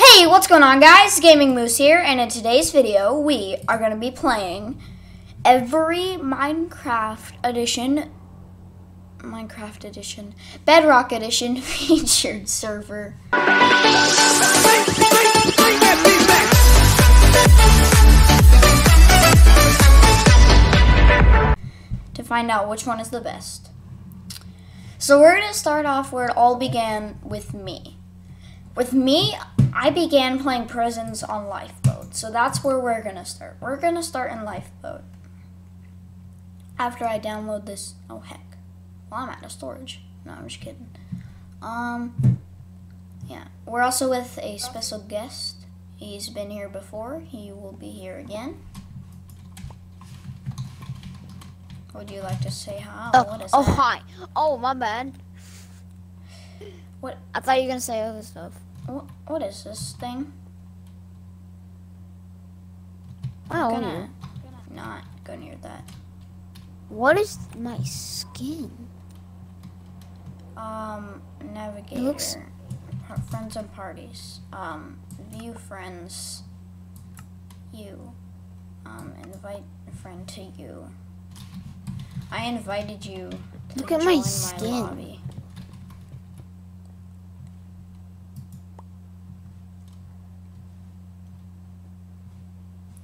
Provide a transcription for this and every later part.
Hey, what's going on guys? Gaming Moose here, and in today's video, we are going to be playing every Minecraft edition, Minecraft edition, Bedrock edition featured server. To find out which one is the best. So we're going to start off where it all began with me. With me, I began playing prisons on lifeboat. So that's where we're going to start. We're going to start in lifeboat. After I download this, oh heck. Well, I'm out of storage. No, I'm just kidding. Um, yeah. We're also with a special guest. He's been here before. He will be here again. Would you like to say hi? Oh, what is oh that? hi. Oh, my bad. What? I thought you were gonna say other stuff. What, what is this thing? I'm gonna not go near that. what is my skin? Um, navigator, looks- friends and parties. Um, view friends. You. Um, invite a friend to you. I invited you to Look at my skin. lobby.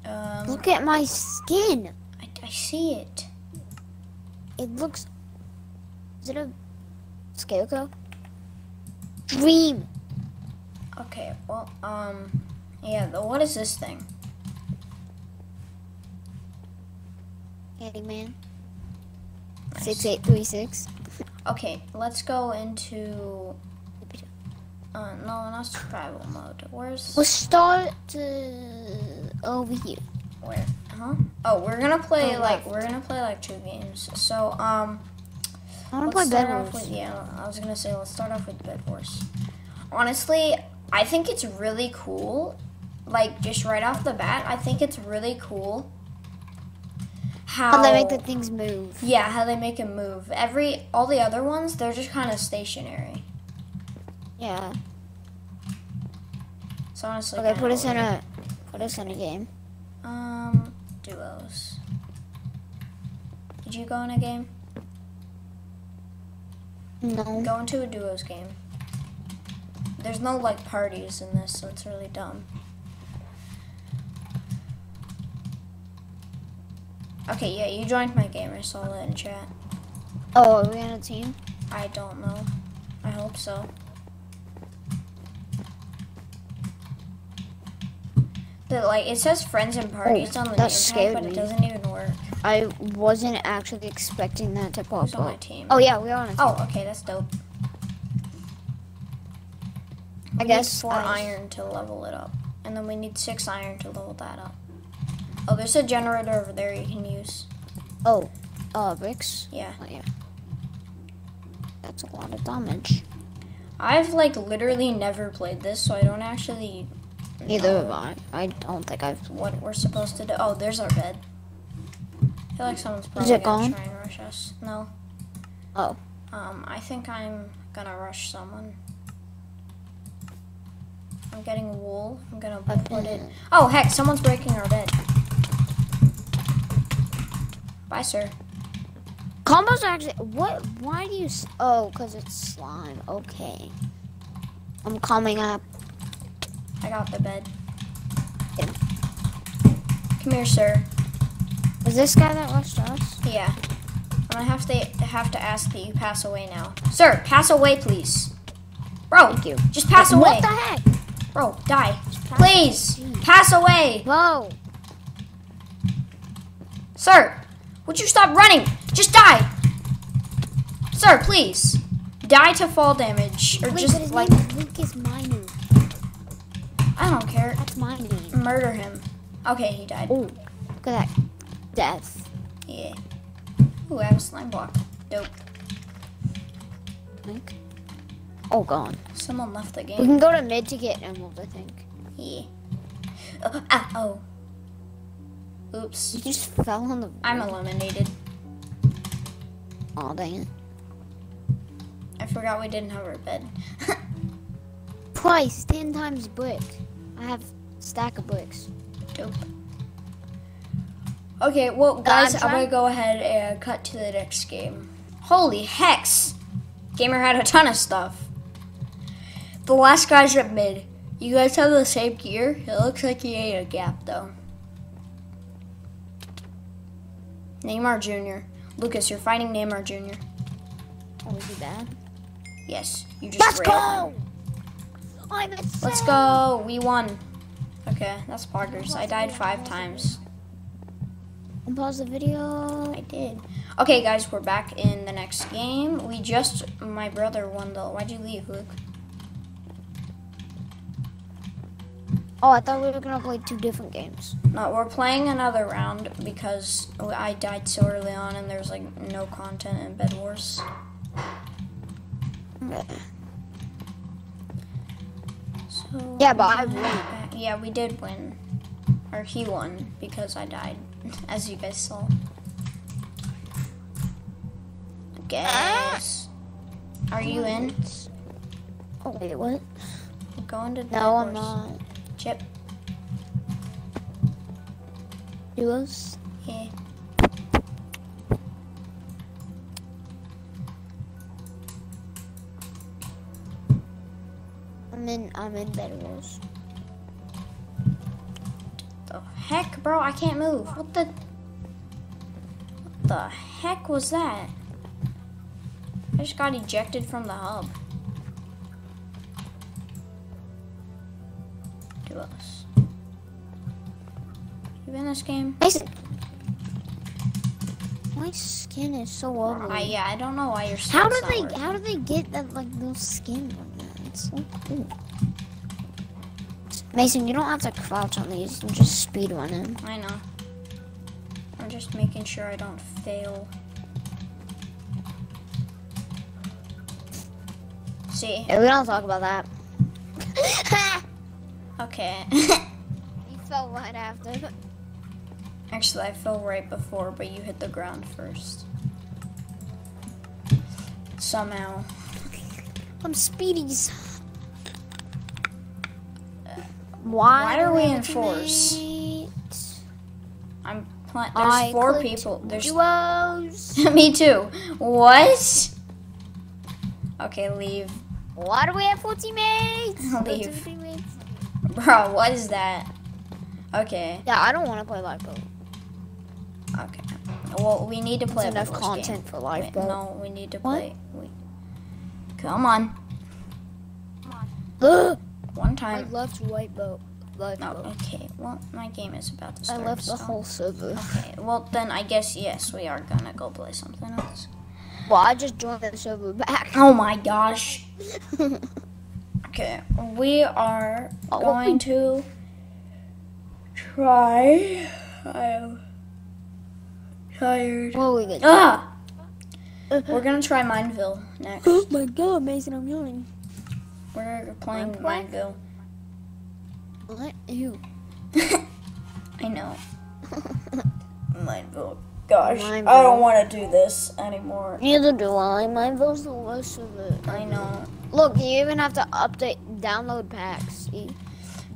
Um, Look at my skin. I, I see it. It looks. Is it a scarecrow? Dream. Okay, well, um, yeah, what is this thing? Candyman. Nice. Six eight three six. Okay, let's go into. Uh, no, not survival mode. Where's We'll start uh, over here. Where? Huh? Oh, we're gonna play Oh, like left. we're gonna play like two games. So um, I let's play start Bed off Wars. with yeah. I was gonna say let's start off with Bed Wars. Honestly, I think it's really cool. Like just right off the bat, I think it's really cool. How, How they make the things move. Yeah, how they make them move. Every all the other ones, they're just kind of stationary. Yeah. So honestly, Okay, put us in a put us in a game. Um duos. Did you go in a game? No. Go into a duos game. There's no like parties in this, so it's really dumb. Okay, yeah, you joined my game. I saw that in chat. Oh, are we in a team? I don't know. I hope so. The, like it says friends and parties on the that name tag, scared but it doesn't even work. I wasn't actually expecting that to pop Who's on my up. team? Oh yeah, we are on a team. Oh, okay, that's dope. I We guess four I- iron to level it up, and then we need six iron to level that up. Oh, there's a generator over there you can use. Oh, uh, bricks. Yeah, Oh yeah. That's a lot of damage. I've like literally never played this, so I don't actually. Neither have I. I don't think I've. What we're supposed to do? Oh, there's our bed. I feel like someone's probably it gonna gone? try and rush us. No. Oh. Um, I think I'm gonna rush someone. I'm getting wool. I'm gonna put it. Oh heck! Someone's breaking our bed. Bye, sir. Combos are actually. What? Why do you? Oh, cause it's slime. Okay. I'm coming up. I got the bed. Yeah. Come here, sir. Is this guy that rushed us? Yeah. I'm gonna have to have to ask that you pass away now, sir. Pass away, please. Bro, Thank you. just pass away. What the heck? Bro, die. pass- Please, Jeez. pass away. Whoa. Sir, would you stop running? Just die. Sir, please. Die to fall damage. Or Wait, just like, is. I don't care. That's my name. Murder him. Okay, he died. Oh, look at that. Death. Yeah. Ooh, I have a slime block. Dope. Think. Oh, gone. Someone left the game. We can go to mid to get emerald, I think. Yeah. Oh, ah, oh. Oops. You just fell on the. I'm eliminated. Oh, dang it. I forgot we didn't have our bed. Twice, ten times brick. I have stack of bricks. Dope. Okay, well, uh, guys, I'm I'm, gonna go ahead and cut to the next game. Holy hex! Gamer had a ton of stuff. The last guy's at mid. You guys have the same gear? It looks like he ate a gap, though. Neymar Jr. Lucas, you're fighting Neymar Jr. Oh, is he bad? Yes, you just Let's go! Let's go. We won. Okay, that's poggers. I died five times. Pause the video. I did. Okay, guys, we're back in the next game. We just, my brother won though. Why'd you leave, Luke? Oh, I thought we were gonna play two different games. No, we're playing another round because I died so early on and there's like no content in Bed Wars. Yeah, but I won. Yeah, we did win, or he won because I died, as you guys saw. Guess. Are you in? Oh wait, what? Go into Bed No, I'm not. Chip. Duos. Yeah. I'm in. I'm in Bed Wars. The heck, bro? I can't move. What the? What the heck was that? I just got ejected from the hub. Duos. You in this game? My skin is so ugly. I, yeah, I don't know why you're. how do they? How do they get that like those skin so cool. Mason, you don't have to crouch on these. You just speed run in. I know. I'm just making sure I don't fail. See? Yeah, we don't talk about that. Okay. you fell right after. Actually, I fell right before, but you hit the ground first. Somehow. I'm speedies. Why, Why are we in fours? I'm pl- There's I four people. There's duos. me too. What? Okay, leave. Why do we have four teammates? Leave. Teammates. Bro, what is that? Okay, Yeah, I don't want to play lifeboat. okay. Well, we need to play a enough Wars game. content for Wait, lifeboat. no, we need to What? play. We, come on. Ugh, One time. I left lifeboat. No, Lifeboat. okay. Well, my game is about to start. I left the whole server. Okay, well then I guess yes, we are gonna go play something else. Well, I just joined the server back. Oh my gosh. Okay, we are Oh, going to try. I'm tired. What are we Ah! We're gonna try Mineville next. Oh my god, Mason, I'm yawning. We're playing? Mineville. What? You. I know. Mineville. Gosh, I don't want to do this anymore. Neither do I. Mineville's the worst of it. I know. Look, you even have to update, download packs.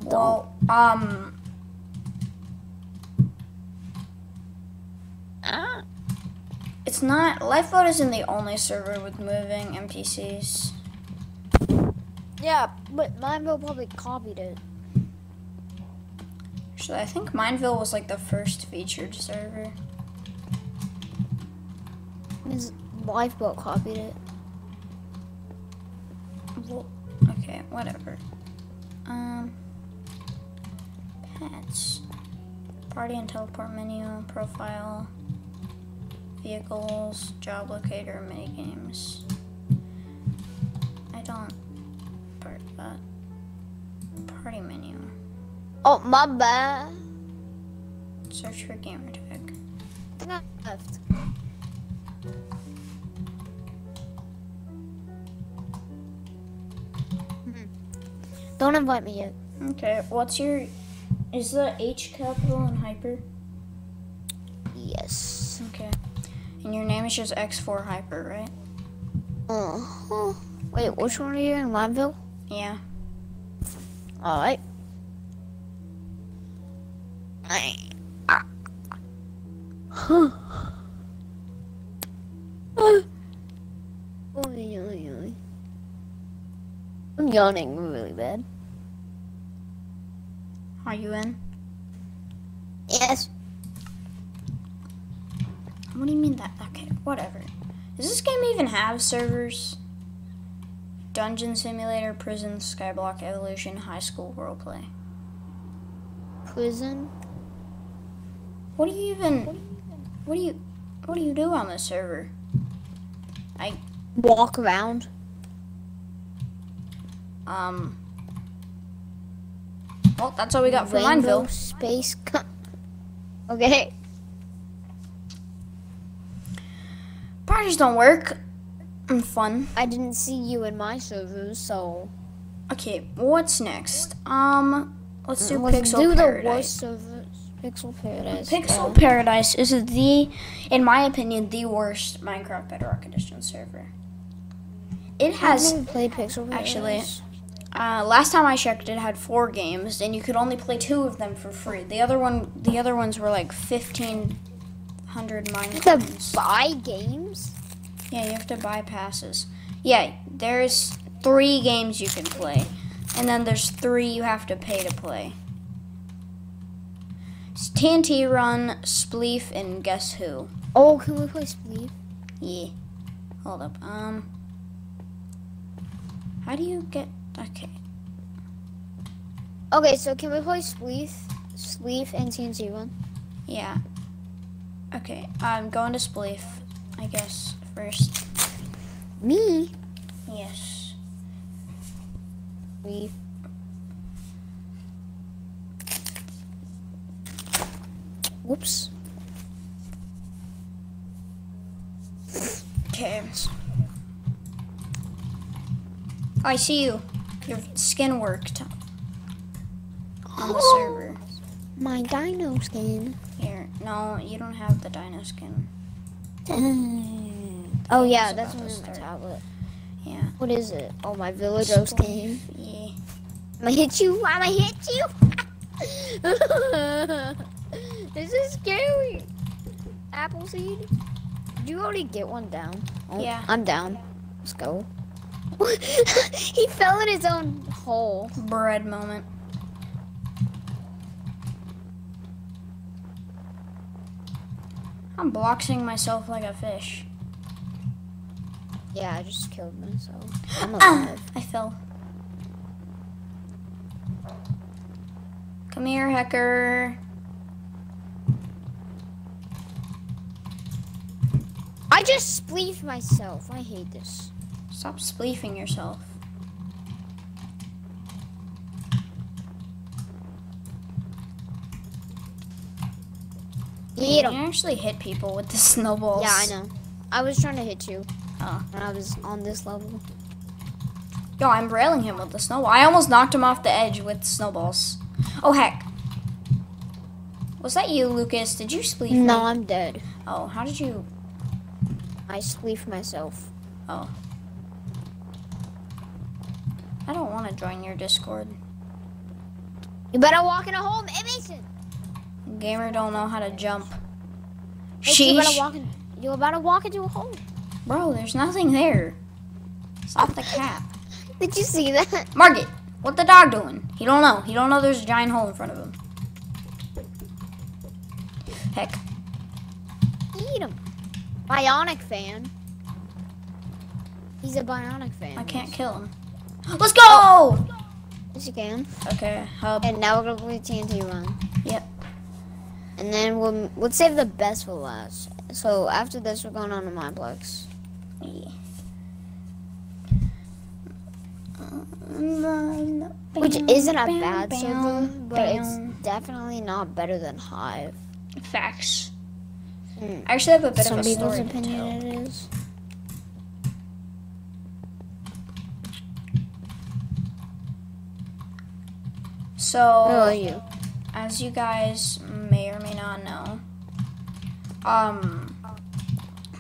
Well, um, Ah. it's not. Lifeboat isn't the only server with moving NPCs. Yeah, but Mineville probably copied it. Actually, I think Mineville was like the first featured server. His lifeboat copied it. Well, okay, whatever. Um, pets, party and teleport menu, profile, vehicles, job locator, mini games. I don't Party menu. Oh, my bad. Search for gamer tag. I left. Hmm. Don't invite me yet. Okay, what's your? Is the H capital in hyper? Yes. Okay. And your name is just X4 Hyper, right? Uh-huh. Wait, which one are you in? Mineville? Yeah. Alright. Huh. I'm yawning really bad. Are you in? Yes. What do you mean that? Okay, whatever. Does this game even have servers? Dungeon Simulator, Prison, Skyblock, Evolution, High School Roleplay. Prison. What do you even? What do you? What do you do on the server? I. Walk around. Um. Well, that's all we got for Rainbow Mineville. Space. Co- okay. Parties don't work. Mm, fun. I didn't see you in my servers, so Okay, what's next? Um, let's do let's Pixel do the Paradise. worst servers. Pixel Paradise. Pixel go. Paradise is the, in my opinion, the worst Minecraft Bedrock Edition server. It has, never played Pixel Paradise. actually, uh, last time I checked, it had four games, and you could only play two of them for free. The other one, the other ones were like fifteen hundred Minecraft. to buy games. Yeah, you have to buy passes. Yeah, there's three games you can play, and then there's three you have to pay to play. It's TNT Run, Spleef, and Guess Who. Oh, can we play Spleef? Yeah. Hold up. Um. How do you get? Okay. Okay, so can we play Spleef, Spleef, and TNT Run? Yeah. Okay. I'm going to Spleef. I guess first. Me. Yes. Spleef. Whoops. Okay. I see you. Your skin worked on the oh, server. My dino skin. Here, no, you don't have the dino skin. Oh yeah, that's one on my tablet. Yeah. What is it? Oh, my villager skin. Yeah. I'm gonna hit you. I'm gonna hit you. this is scary. Appleseed. Did you already get one down? Oh, Yeah. I'm down. Let's go. he fell in his own hole. Bread moment. I'm boxing myself like a fish. Yeah, I just killed myself. I'm Ah, alive. I fell. Come here, hacker. I just spleefed myself. I hate this. Stop spleefing yourself. You 'em. actually hit people with the snowballs. Yeah, I know. I was trying to hit you Oh. when I was on this level. Yo, I'm railing him with the snowball. I almost knocked him off the edge with snowballs. Oh heck. Was that you, Lucas? Did you spleef me? No, I'm dead. Oh, how did you? I spleefed myself. Oh. I don't want to join your Discord. You better walk in a hole, Mason. Gamer don't know how to jump. Hey, you better Sheesh. walk in. You better walk into a hole. Bro, there's nothing there. Stop the cap. Did you see that? Market, what the dog doing? He don't know. He don't know there's a giant hole in front of him. Heck. Eat him. Bionic fan. He's a bionic fan. I can't kill him. Let's go! Yes, you can. Okay, hub. And now we're gonna play TNT run. Yep. And then we'll let's save the best for last. So after this, we're going on to Mineplex. Which isn't a bad server, but it's definitely not better than Hive. Facts. Hmm. I actually have a bit Some of a story to tell. it is. So, you? as you guys may or may not know, um,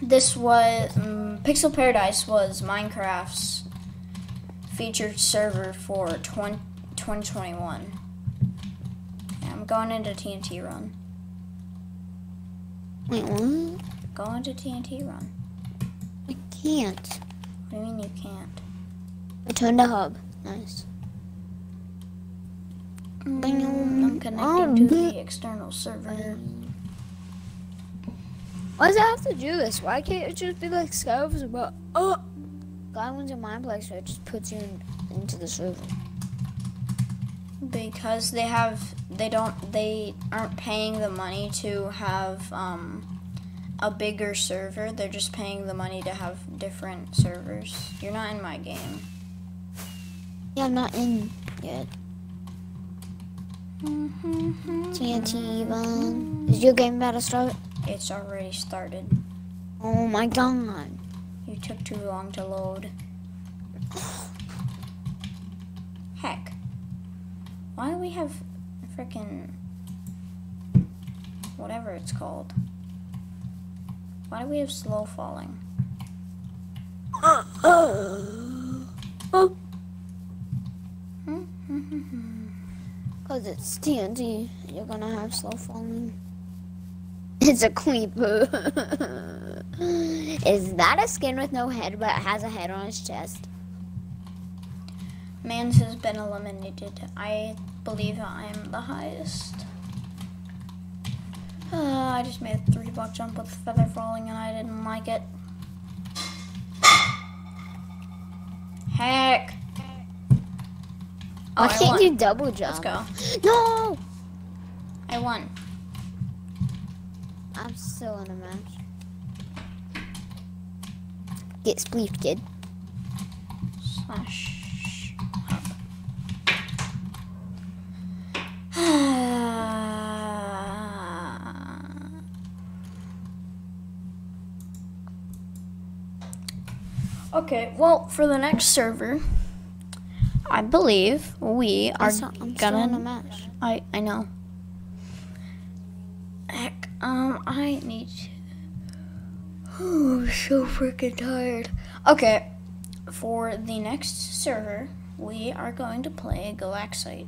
this was um, Pixel Paradise was Minecraft's featured server for 20, 2021. Yeah, I'm going into TNT run. Wait, what? Go into TNT run. I can't. What do you mean you can't? Return to hub. Nice. Mm, I'm connecting to the external server. Why does it have to do this? Why can't it just be like scavs But oh guy wins a mineplex so it just puts you in, into the server. Because they have, they don't, they aren't paying the money to have um, a bigger server. They're just paying the money to have different servers. You're not in my game. Yeah, I'm not in yet. TNT even. Is your game about to start? It's already started. Oh my god. You took too long to load. Heck. Why do we have freaking whatever it's called? Why do we have slow falling? Cause it's TNT. You're gonna have slow falling. It's a creeper. Is that a skin with no head but it has a head on its chest? Mans has been eliminated. I believe I am the highest. Uh, I just made a three block jump with feather falling and I didn't like it. Heck. Oh, Why I can't you double jump? Let's go. No! I won. Still in a match. Get spleefed, kid. Slash okay, well, for the next server, I believe we are I'm, still, I'm still in a gonna. match. I I know. Um, I need. To... Oh, I'm so freaking tired. Okay, for the next server, we are going to play Galaxite.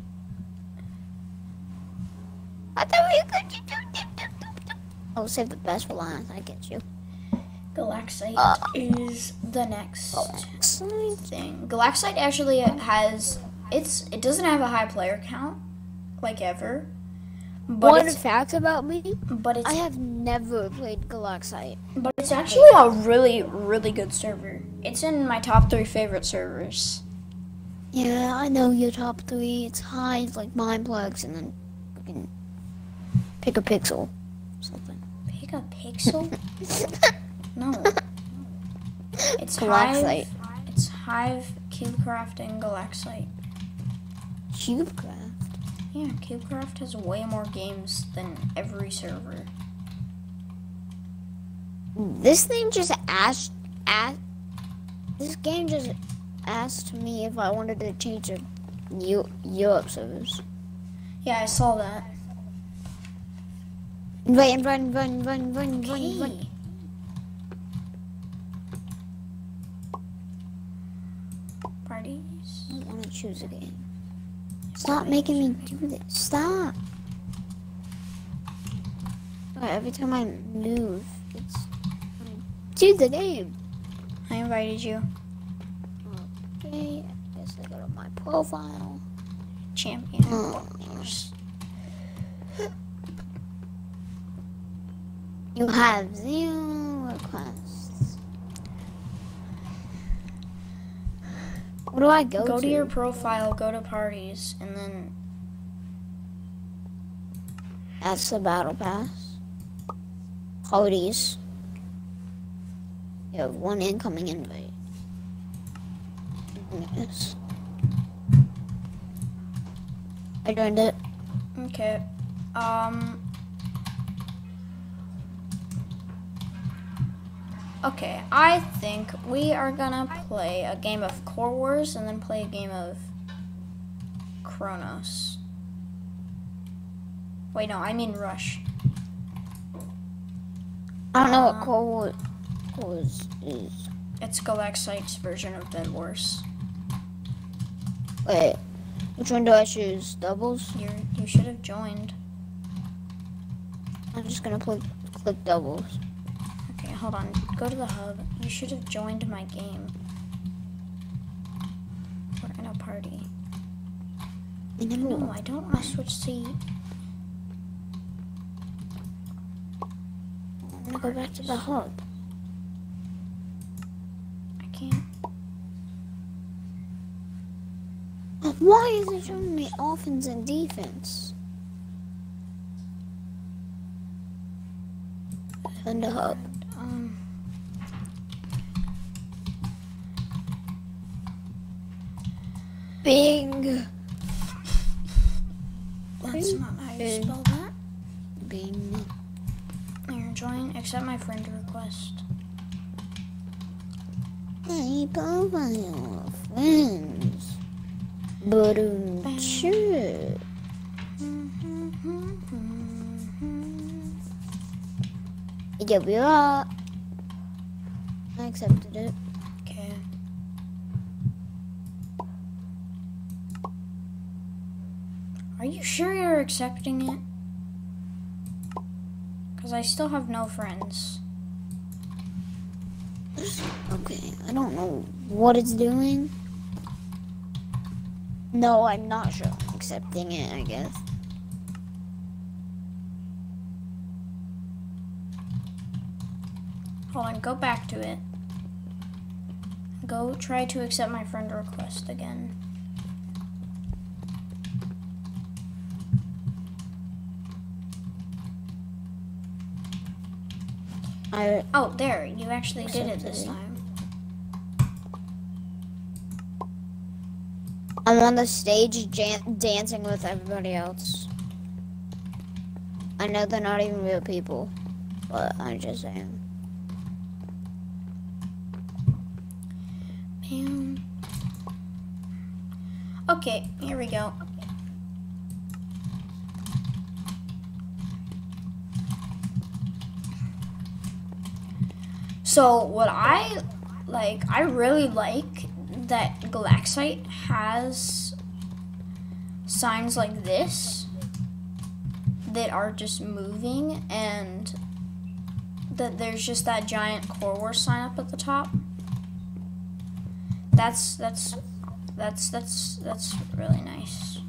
I thought we could do I'll save the best for last. I get you. Galaxite Uh. is the next Excellent. thing. Galaxite actually has it's it doesn't have a high player count like ever, but One fact about me: but it's I have never played Galaxite. But it's actually a really, really good server. It's in my top three favorite servers. Yeah, I know your top three. It's high, like Mineplex, and then fucking pick a pixel, something. Pick a pixel? No. It's Galaxite. Hive. It's Hive, Cubecraft, and Galaxite. Cubecraft. Yeah, Cubecraft has way more games than every server. This thing just asked, asked. This game just asked me if I wanted to change the Eu- Europe servers. Yeah, I saw that. Invite, invite, invite, invite, invite, invite, invite. Hey. Parties. I want to choose a game. Stop making me do this. Stop. Every time I move, it's. Choose the game. I invited you. Okay, I guess I go to my profile. Champion. Oh. You have zero requests. What do I go, Go to? Go to your profile, go to parties, and then That's the battle pass. Parties. You have one incoming invite. Yes. I joined it. Okay. Um. Okay, I think we are gonna play a game of Core Wars and then play a game of Chronos. Wait, no, I mean Rush. I don't know Uh, what Core Wars is. It's Galaxite's version of Bed Wars. Wait, which one do I choose? Doubles? You you should have joined. I'm just gonna click click doubles. Hold on. Go to the hub. You should have joined my game. We're in a party. I No, know. I don't want to switch to... I'm gonna go back to the hub. I can't. Why is it showing me offense and defense? And the hub. Um. Bing. That's not how you spell that. Bing. Here, join. Accept my friend request. Hey, profile friends. But um, sure. Yeah, we are. I accepted it. Okay. Are you accepting it? Because I still have no friends. Okay, I don't know what it's doing. No, I'm not sure. Accepting it, I guess. Hold on, go back to it. Go try to accept my friend request again. I Oh, there, you actually did it this time. I'm on the stage dancing with everybody else. I know they're not even real people, but I'm just saying. Bam. Okay, here we go. So what I like, I really like that Galaxite has signs like this that are just moving and that there's just that giant Core Wars sign up at the top. That's that's that's that's that's really nice.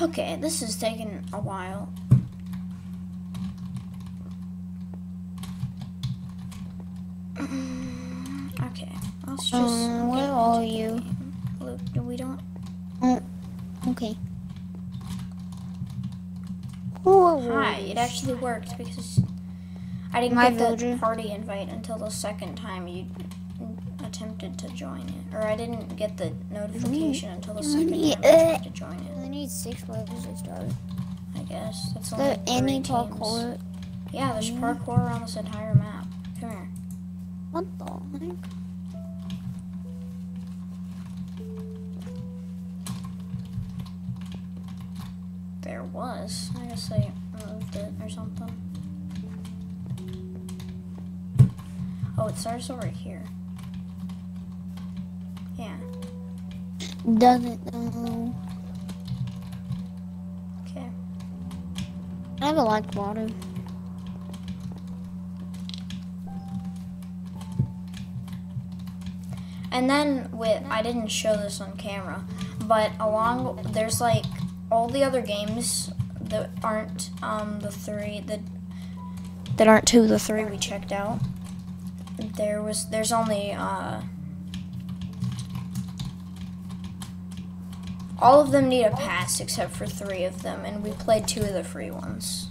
Okay, this is taking a while. Okay, let's just. Um, where are you? Look, we don't. Okay. Oh, Hi, it actually worked because I didn't My get the villager. party invite until the second time you attempted to join it, or I didn't get the notification until the second Yeah. time I tried to join it. I need six players to start. I guess that's Is only there any parkour? Yeah, there's parkour around this entire map. Come here. What the heck? There was. I guess they moved it or something. Oh, it starts over here. Yeah. Doesn't know. Okay. I have a like water. And then with I didn't show this on camera, but along there's like all the other games that aren't um, the three that that aren't two of the three we checked out. There was there's only uh, all of them need a pass except for three of them, and we played two of the free ones.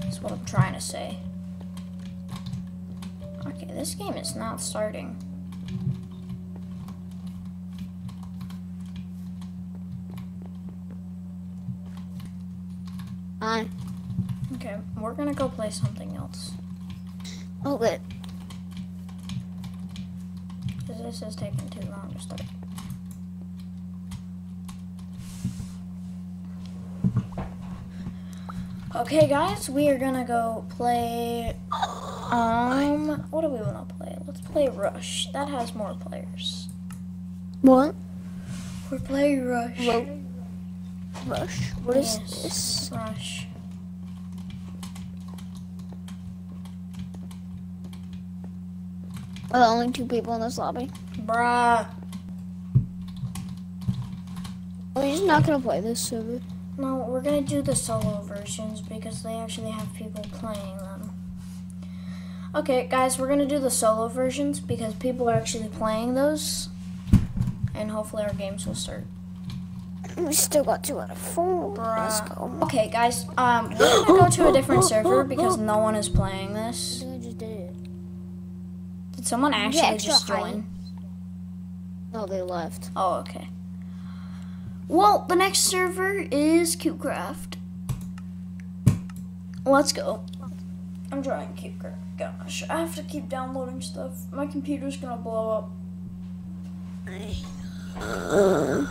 That's what I'm trying to say. Okay, this game is not starting. Okay, we're gonna go play something else. Oh, good. Because this is taking too long to start. Okay, guys, we are gonna go play. Um, what do we wanna play? Let's play Rush. That has more players. What? We're playing Rush. Well, Rush. What is Yes, this? Rush. Are there only two people in this lobby? Bruh. We're just not gonna play this server. No, we're gonna do the solo versions because they actually have people playing them. Okay, guys, we're gonna do the solo versions because people are actually playing those. And hopefully our games will start. We still got two out of four. Let's go. Okay, guys, um, we're gonna go to a different server because no one is playing this. Did someone actually extra just join? No, they left. Oh, okay. Well, the next server is CubeCraft. Let's go. I'm trying CubeCraft. Gosh, I have to keep downloading stuff. My computer's gonna blow up.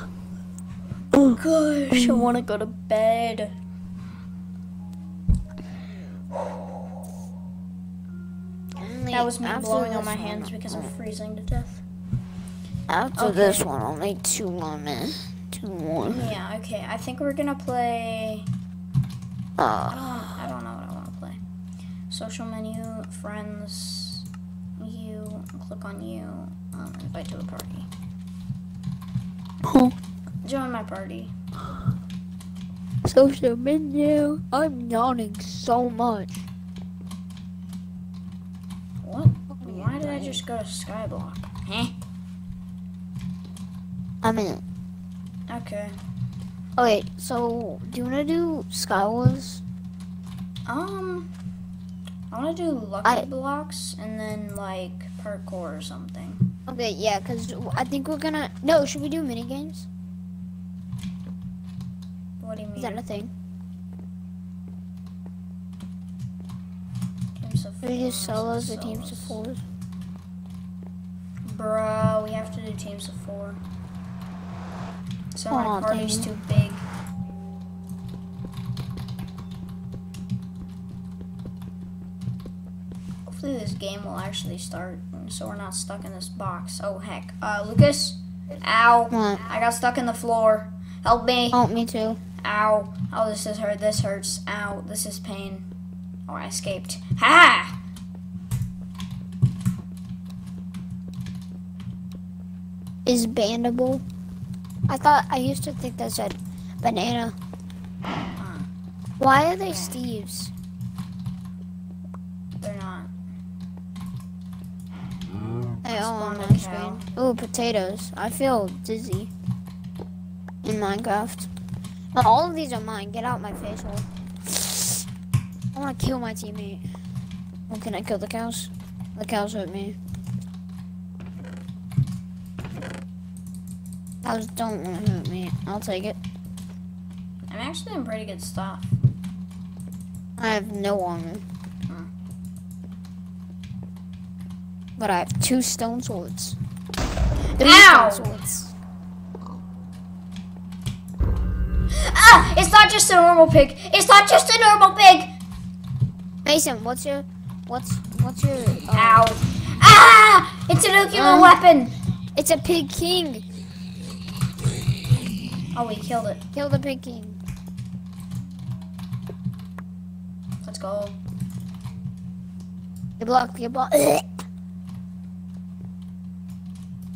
Gosh, I wanna go to bed. That was me blowing on my one- hands because I'm freezing to death. After Okay. this one, only two more minutes. Two more. Yeah, okay. I think we're gonna play. Uh, I don't know what I want to play. Social menu, friends, you, click on you, um, invite to a party. Join my party. social menu. I'm yawning so much. What? Why did I just go to Skyblock? Huh? I mean, Okay. okay. So, do you wanna do Skywars? Um, I want to do lucky I- blocks and then like parkour or something. Okay, yeah, cause I think we're gonna. No, should we do mini games? What do you mean? Is that a thing? Teams of Should we do fours, solos or teams of solos. fours? Bro, we have to do teams of four. So Aw, my party's dang. too big. Hopefully this game will actually start, so we're not stuck in this box. Oh heck, uh, Lucas, ow! What? I got stuck in the floor. Help me! Oh, me too. Ow! Oh, this is hurt. This hurts. Ow! This is pain. Oh, I escaped. Ha! Is bandable? I thought I used to think that said banana. Why are they Steves? They're not. Mm. They all on my cow. screen. Ooh, potatoes. I feel dizzy in Minecraft. No, all of these are mine. Get out my face hole. I want to kill my teammate. Oh, can I kill the cows? The cows hurt me. Cows don't want to hurt me. I'll take it. I'm actually in pretty good stuff. I have no armor. Hmm. But I have two stone swords. Three Ow! stone swords. Ah! It's not just a normal pig. It's not just a normal pig. Mason, what's your, what's, what's your? uh, Ow! Ah! It's a nuclear Um. weapon. It's a pig king. Oh, we killed it. Kill the pig king. Let's go. You blocked. you blocked.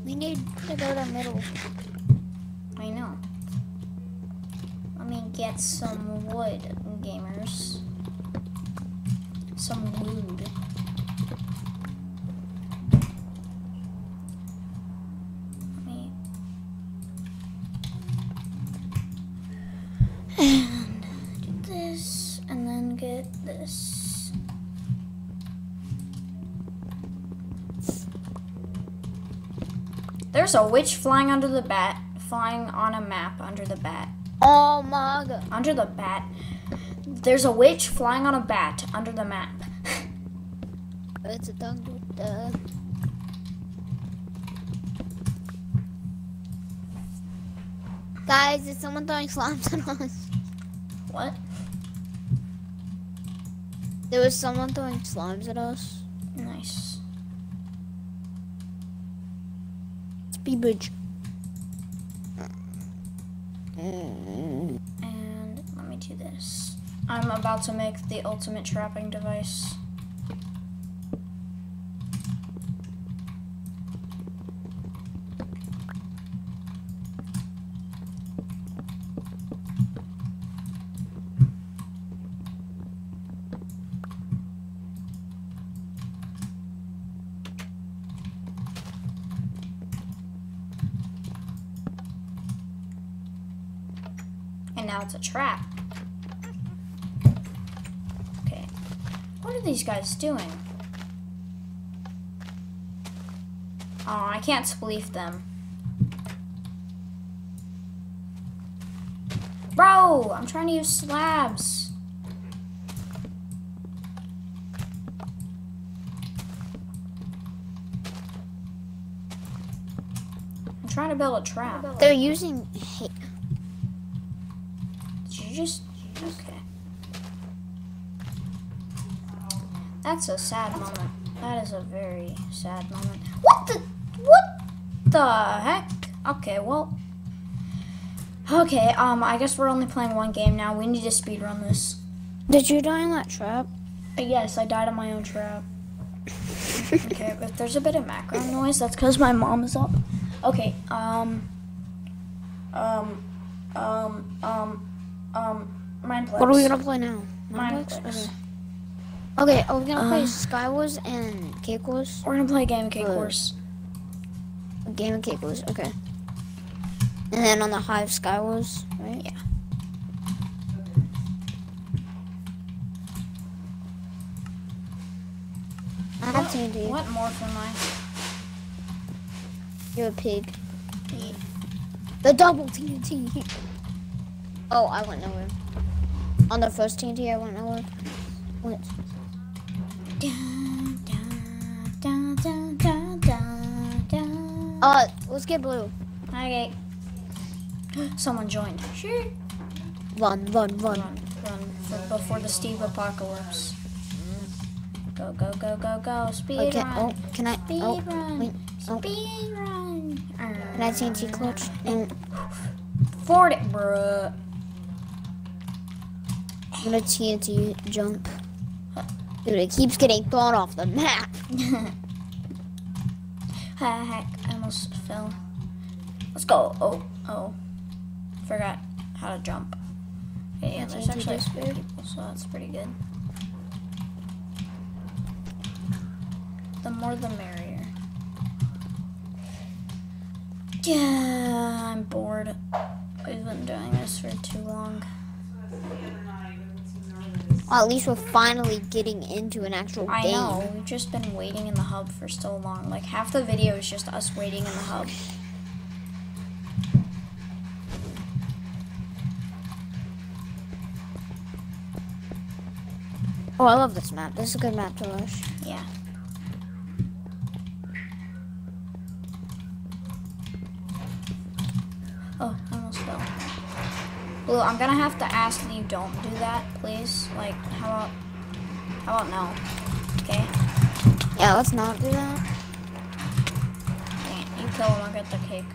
we need to go to the middle. I know. Let me get some wood, gamers. Some wood. And do this, and then get this. There's a witch flying under the bat, flying on a map under the bat. Oh my god. Under the bat. There's a witch flying on a bat under the map. It's a tongue. Uh, Guys, is someone throwing slimes at us? what? There was someone throwing slimes at us. Nice. Speed bridge. Mm. And let me do this. I'm about to make the ultimate trapping device. Guys doing? Oh, I can't spleef them. Bro, I'm trying to use slabs. I'm trying to build a trap. They're using. Did you just okay? That's a sad moment. That is a very sad moment. What the what the heck? Okay, well. Okay, um, I guess we're only playing one game now. We need to speed run this. did you die in that trap? Uh, yes, I died on my own trap. okay, if there's a bit of background noise, that's because my mom is up. Okay, um, um, um, um, um, Mineplex. What are we gonna play now? Mineplex. Okay. Okay, are we gonna play Uh. Sky Wars and Cake Wars? We're gonna play a game of Cake Wars. Game of Cake Wars, okay. And then on the Hive Sky Wars, right? Yeah. I have TNT. What morph am I? You're a pig. The double TNT. Oh, I went nowhere. On the first TNT, I went nowhere. What? Uh, let's get blue. Okay. Someone joined. Sure. Run, run, run. Run, run for, before the Steve apocalypse. Go, go, go, go, go. Speed Okay. run. Oh, can I? Speed Oh, run. wait. Oh, Speed run. can I TNT clutch? And Ford it, bruh. I'm gonna TNT jump. Dude, it keeps getting thrown off the map. Heck, I almost fell. Let's go. Oh, oh. Forgot how to jump. Okay, yeah, there's actually people, so that's pretty good. The more the merrier. Yeah, I'm bored. We've been doing this for too long. Well, at least we're finally getting into an actual I game. know, we've just been waiting in the hub for so long. Like, half the video is just us waiting in the hub. Oh, I love this map. This is a good map to rush. Yeah. Blue, I'm gonna have to ask that you don't do that, please. Like, how about, how about no? Okay? Yeah, let's not do that. Dang you kill him, I'll get the cake.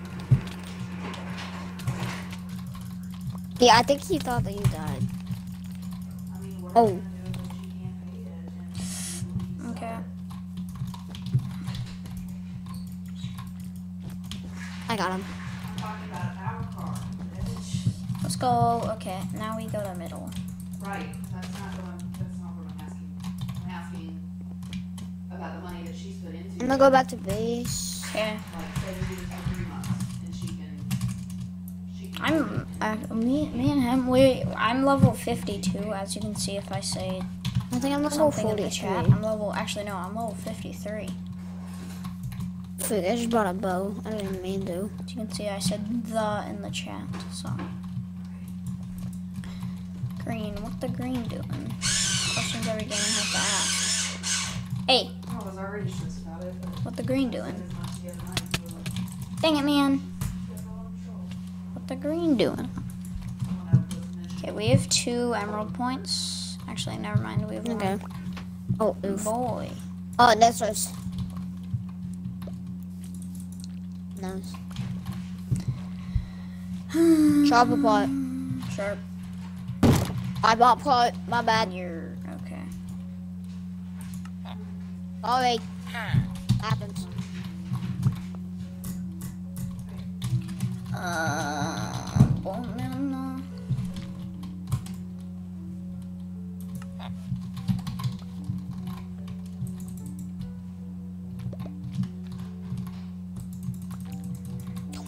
Yeah, I think he thought that you died. Oh, Okay. I got him. Go. Okay, now we go to middle. Right, that's not what I'm, that's not what I'm asking. I'm asking about the money that she's put into. I'm gonna go back to base. Okay. Like, say we do this for three months, and she can, she can. I'm uh, me, me and him. We I'm level 52, as you can see if I say I think I'm level something in the chat. 43. I'm level. Actually, no, I'm level 53. Freak, I just brought a bow. I didn't mean to. As you can see, I said the in the chat. So green. What the green doing? Questions every gamer has to ask. Hey, oh, I was already stressed about it, what the green doing? didn't want to the other night, so Dang it, man. What the green doing? I went out with an issue. Okay, we have two emerald points. Actually, never mind. We have Okay. one. Oh, oh oof. Boy. Oh, that's us. Nice. Chop a pot. Sharp. I bought pot. My bad. You're okay. Sorry. Happens. Uh, banana.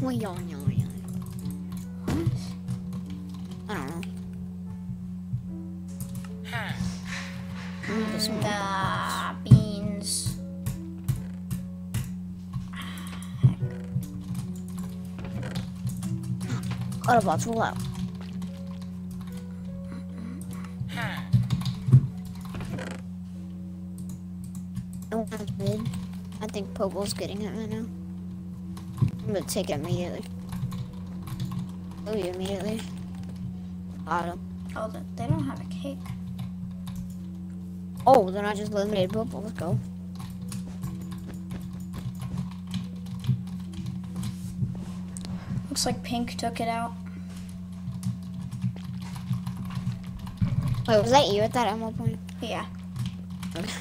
What? I Autobots, roll out. No one's mid. I think Pogo's getting it right now. I'm gonna take it immediately. Oh, you immediately. Got him. Oh, they don't have a cake. Oh, then I just eliminated Popo. Let's go. Looks like Pink took it out. Wait, was that you at that ammo point? Yeah. Okay.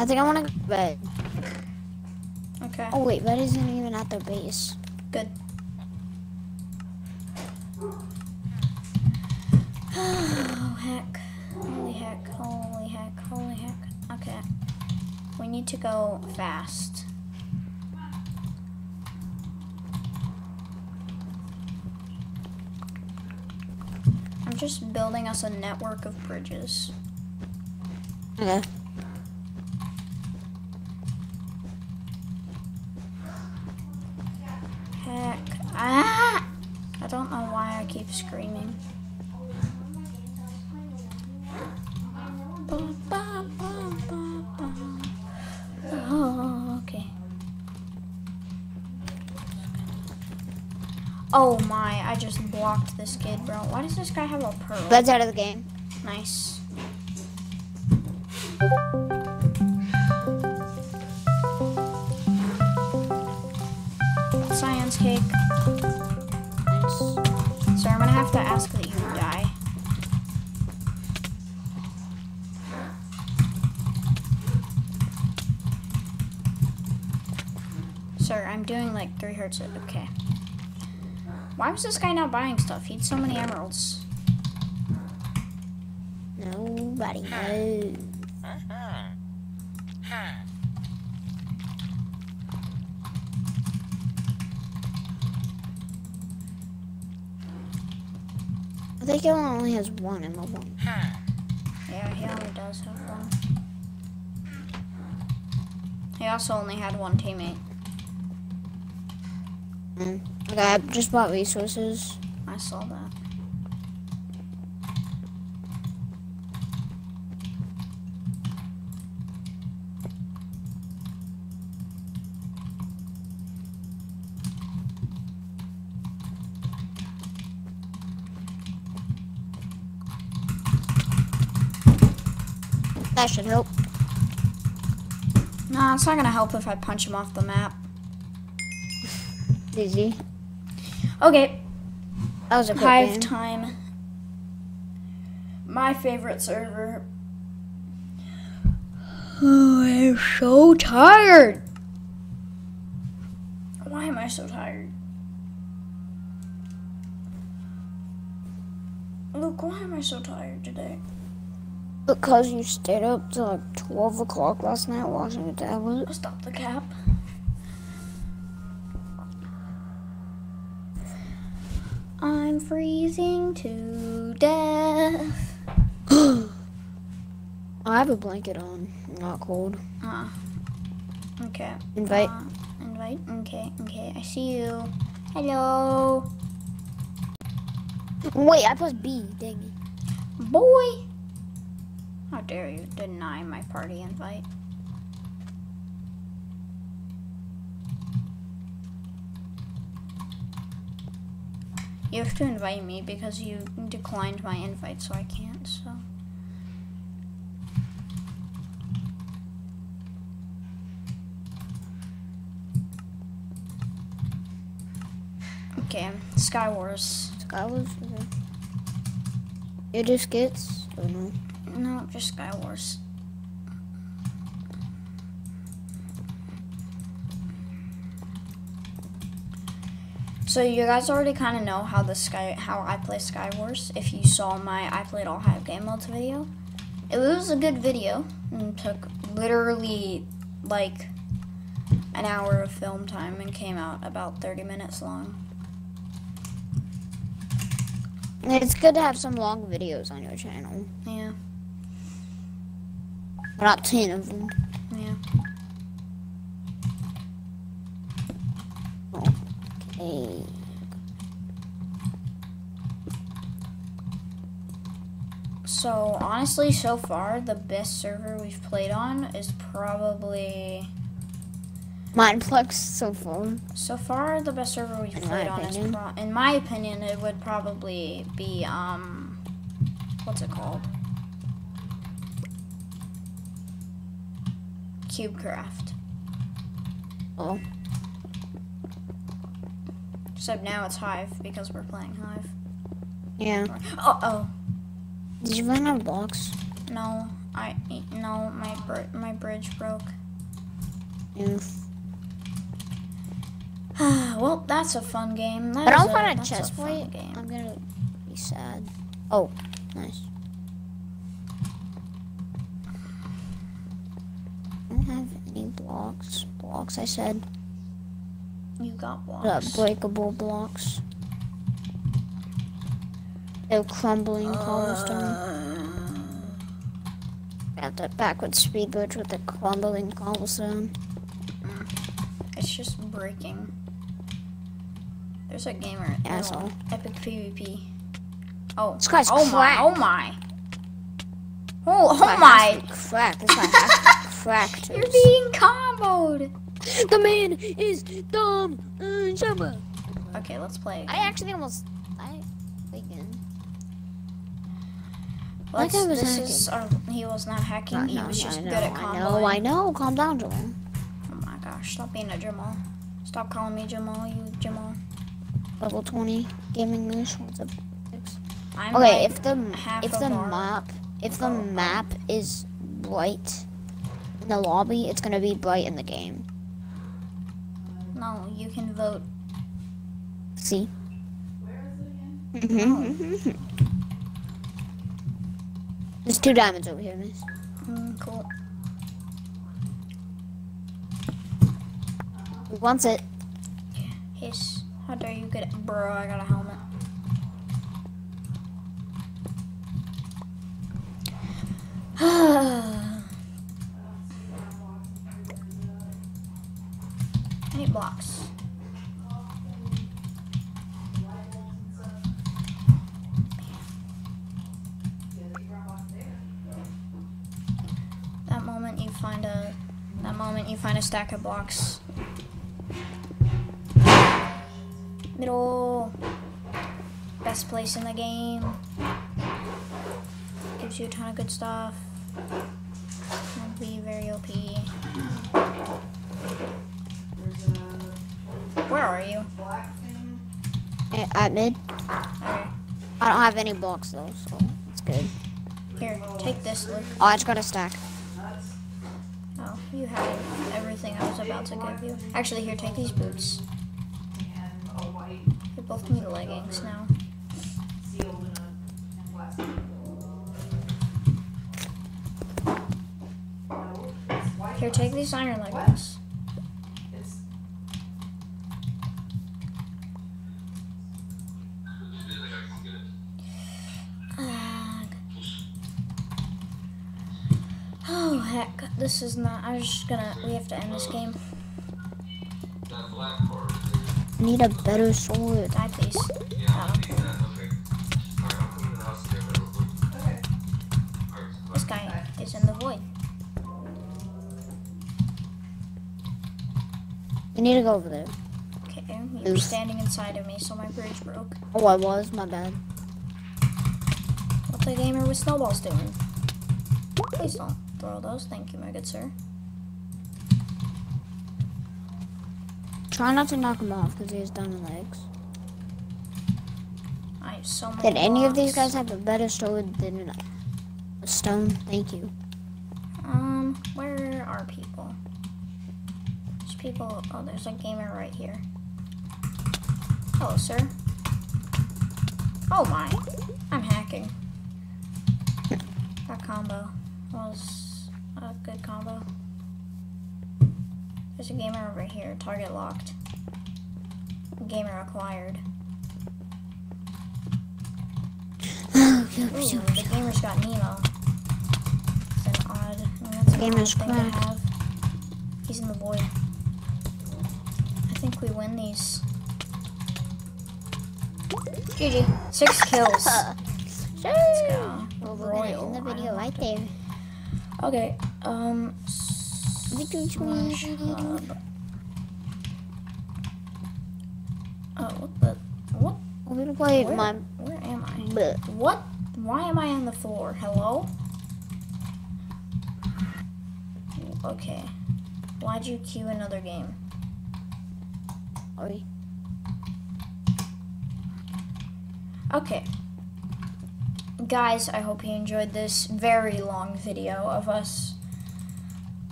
I think I want to go to bed. Okay. Oh wait, bed isn't even at the base. Good. Oh heck. Holy heck. Holy heck. Holy heck. Okay. We need to go fast. I'm just building us a network of bridges. Okay. Blocked this kid, bro. Why does this guy have a pearl? Bed's out of the game. Nice. Science cake. Nice. Sir, I'm gonna have to ask that you die. Sir, I'm doing like three hearts. Okay. Why was this guy not buying stuff? He had so many emeralds. Nobody knows. I think he only has one ammo bomb. Yeah, he only does have one. He also only had one teammate. Mm. Okay, I just bought resources. I saw that. That should help. Nah, it's not gonna help if I punch him off the map. Easy. Okay, That was a quick Hive game. time. My favorite server. Oh, I'm so tired. Why am I so tired? Luke, why am I so tired today? Because you stayed up till like 12 o'clock last night watching the tablet. Stop the cap. I'm freezing to death. I have a blanket on. Not cold. Ah. Okay. Invite. Uh, invite. Okay. Okay. I see you. Hello, Wait, I pressed B. Dang it. boy. How dare you deny my party invite? You have to invite me because you declined my invite, so I can't, so. Okay, Sky Wars. Sky Wars? Okay. It just gets, no? No, just Sky Wars. So you guys already kind of know how the Sky how I play Sky Wars. If you saw my I played all Hive game modes video, it was a good video and took literally like an hour of film time and came out about 30 minutes long. It's good to have some long videos on your channel. Yeah, Not ten of them. yeah. Okay. So honestly, so far the best server we've played on is probably Mineplex so far. so far the best server we've In played on is opinion. pro- in my opinion it would probably be um what's it called cubecraft Oh. Except now it's hive because we're playing hive Yeah. oh oh Did you run out of blocks? no i no my br- my bridge broke Yeah. well that's a fun game That But I find a that's chest plate. game I'm gonna be sad. Oh, nice. I don't have any blocks. Blocks, I said. You got Uh, blocks breakable blocks. No crumbling cobblestone. Got that backward speed bridge with the crumbling cobblestone. It's just breaking. There's a gamer. I oh. Epic PvP. Oh. This guy's oh my. cracked. Oh my. Oh, oh my. has to be Cracked. This guy has to be cracked. You're being comboed. The man is dumb and Jumbo. Okay, let's play. I actually almost. I again. Let's, guy was this hacking. is our, he was not hacking. I he know, was just I good know, at I comboing. know, I know. Calm down, Jamal. Oh my gosh! Stop being a Jamal. Stop calling me Jamal. You Jamal. Level 20 gaming moose. What's up? I'm Okay, like if the half if the our- map if the Oh. map is bright in the lobby, it's gonna be bright in the game. No, you can vote. See? Where is it again? Mm-hmm. There's two diamonds over here, miss. Mm, cool. Who wants it? His. How dare you get it, bro? I got a helmet. I need blocks. That moment you find a. That moment you find a stack of blocks. Middle. Best place in the game. Gives you a ton of good stuff. Eh, At mid. Okay. I don't have any blocks though, so it's good. Here, take this, Luke. Oh, I just got a stack. Oh, you had everything I was about to give you. Actually, here, take these boots. They both need leggings now. sealed in a in plastic. No, it's white. Here, take these iron leggings. This is not. I'm just gonna. We have to end this game. I need a better sword. Die, please. Oh, this guy is in the void. I need to go over there. Okay, you're Oof. standing inside of me, so my bridge broke. Oh, I was. My bad. What's the gamer with snowballs doing? Please don't throw those. Thank you, my good sir. Try not to knock him off because he has diamond legs. I so many. Did any of these guys have a better sword than a stone? Thank you. Um, where are people? There's people. Oh, there's a gamer right here. Hello, sir. Oh my, I'm hacking. That combo was a good combo. There's a gamer over here. Target locked. Gamer acquired. Ooh, the gamer's got Nemo. It's an odd. I mean, that's Gamer's odd thing to have. He's in the void. I think we win these. GG. Six kills. Let's go. Well, we're gonna Royal. end the video right there. Okay. Um. Victory slash squad. hub. Oh, what the? What? We're gonna play Where, my. where am I? Bleh. What? Why am I on the floor? Hello? Okay. Why'd you queue another game? Sorry. Okay. Guys, I hope you enjoyed this very long video of us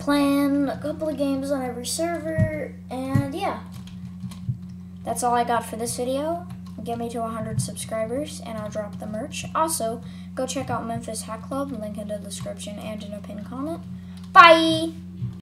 playing a couple of games on every server, and yeah. That's all I got for this video. Get me to 100 subscribers, and I'll drop the merch. Also, go check out Memphis Hack Club, link in the description and in a pinned comment. Bye!